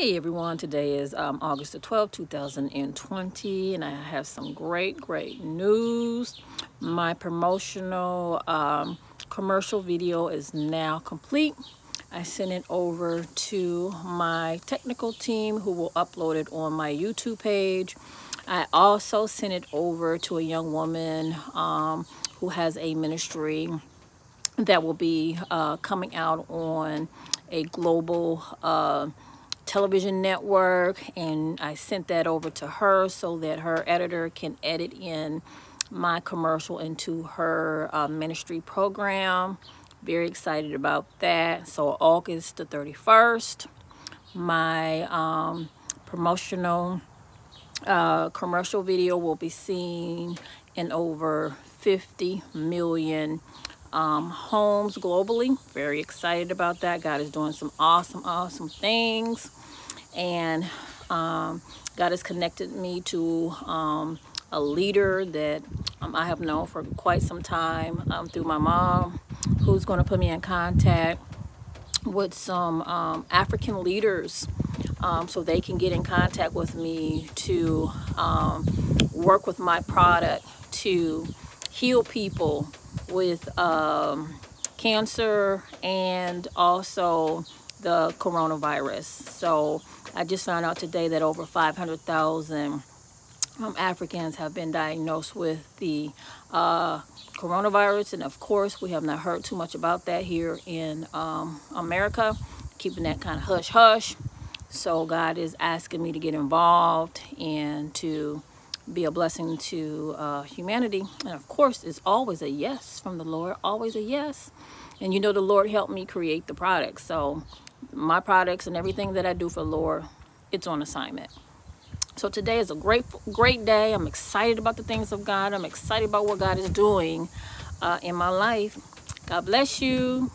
Hey everyone, today is um, August the 12th, 2020, and I have some great, great news. My promotional um, commercial video is now complete. I sent it over to my technical team who will upload it on my YouTube page. I also sent it over to a young woman um, who has a ministry that will be uh, coming out on a global uh, television network and I sent that over to her so that her editor can edit in my commercial into her uh, ministry program. Very excited about that. So August the 31st, my um, promotional uh, commercial video will be seen in over 50 million um, homes globally. Very excited about that. God is doing some awesome, awesome things and um, God has connected me to um, a leader that um, I have known for quite some time um, through my mom, who's going to put me in contact with some um, African leaders so they can get in contact with me to work with my product to heal people with cancer and also the coronavirus. So I just found out today that over 500,000 um, Africans have been diagnosed with the uh, coronavirus. And of course, we have not heard too much about that here in um, America, keeping that kind of hush hush. So God is asking me to get involved and to be a blessing to uh, humanity. And of course, it's always a yes from the Lord, always a yes. And you know, the Lord helped me create the product. So my products and everything that I do for Lord, it's on assignment. So today is a great, great day. I'm excited about the things of God. I'm excited about what God is doing uh, in my life. God bless you.